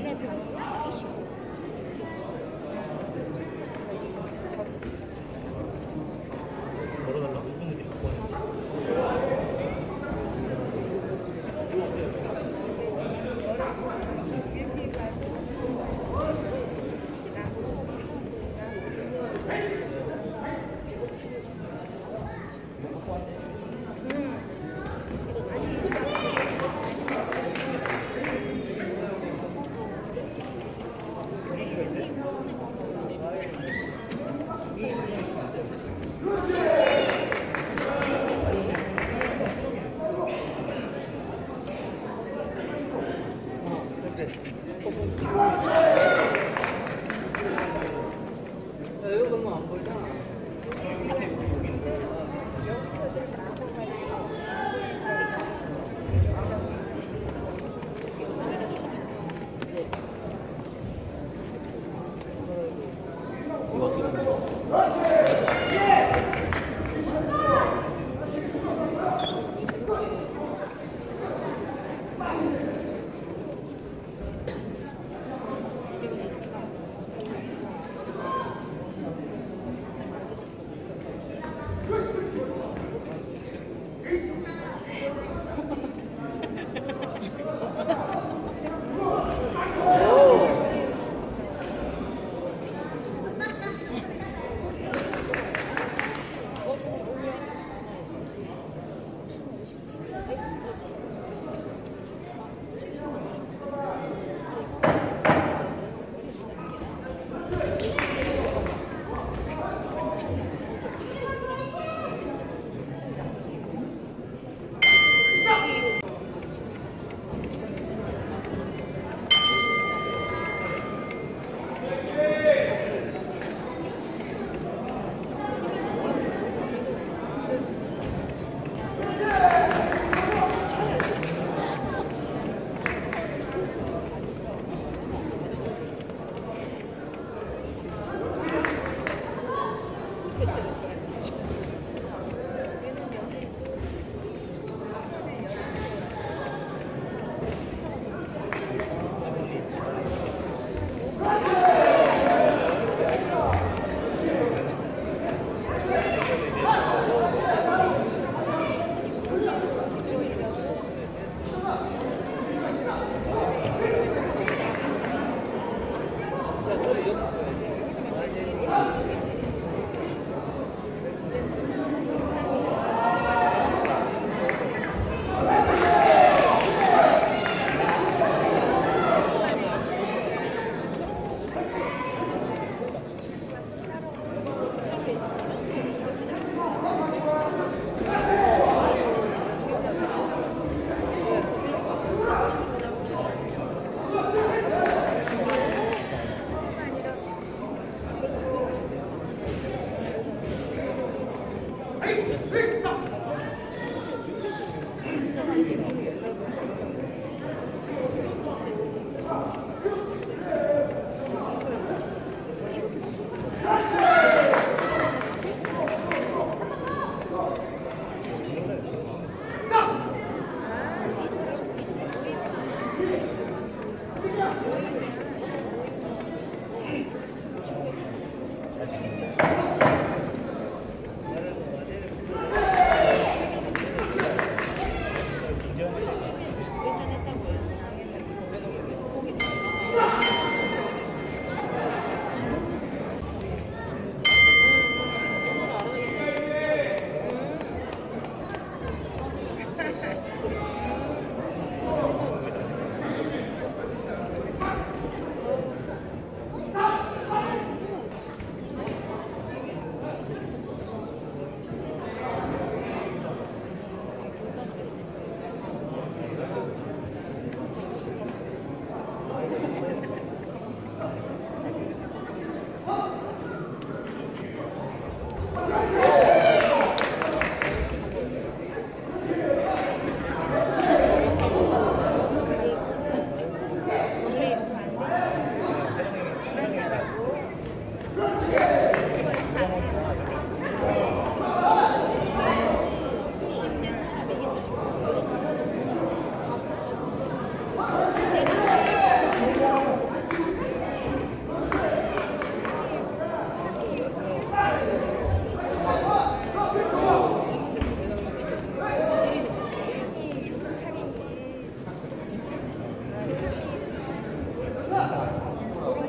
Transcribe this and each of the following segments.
随个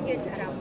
이게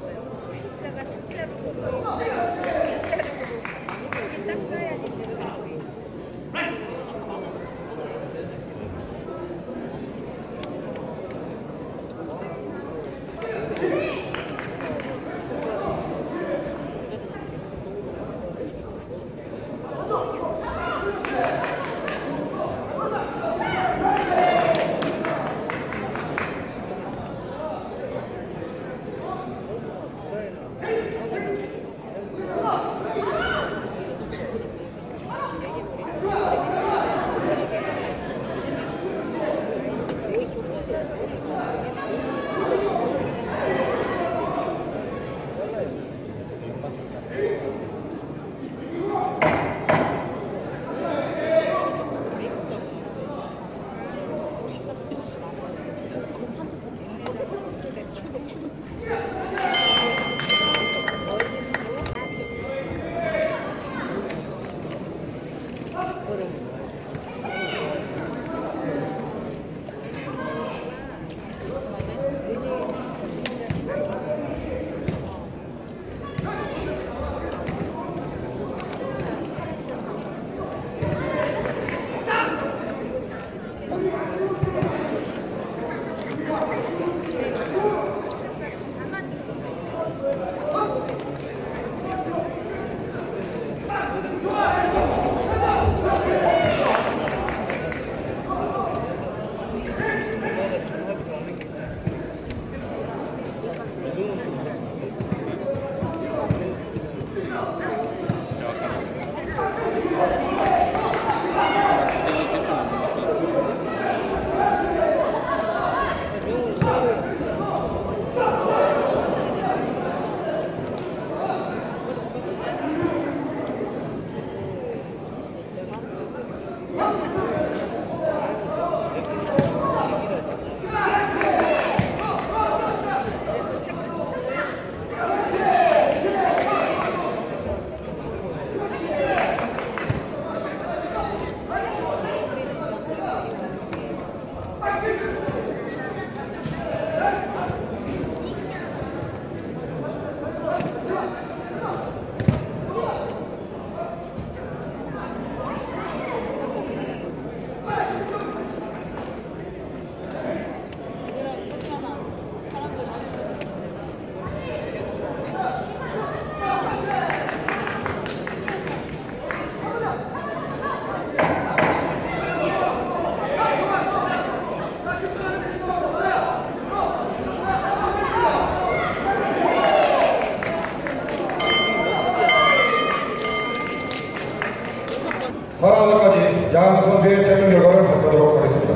선수의 최종 결과를 발표하도록 하겠습니다.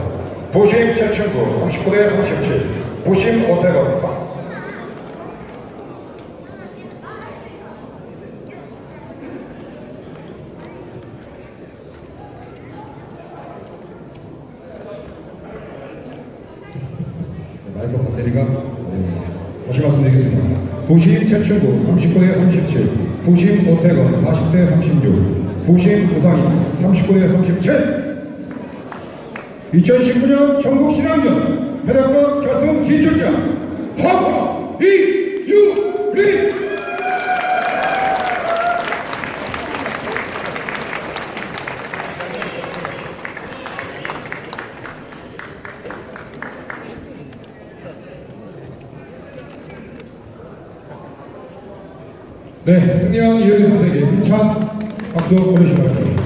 부심 최충구 39대 37, 부심 오태건 3. 마이크 배터리가 네, 말씀드리겠습니다. 부심 최충구 39대 37, 부심 오태건 40대 36, 부심 우상이 39대 37. 2019년 전국 신앙전 패력과 결승 진출자 허브 이유리 네, 승리한 이효리 선수에게 힘찬 박수 보내주시기 바랍니다.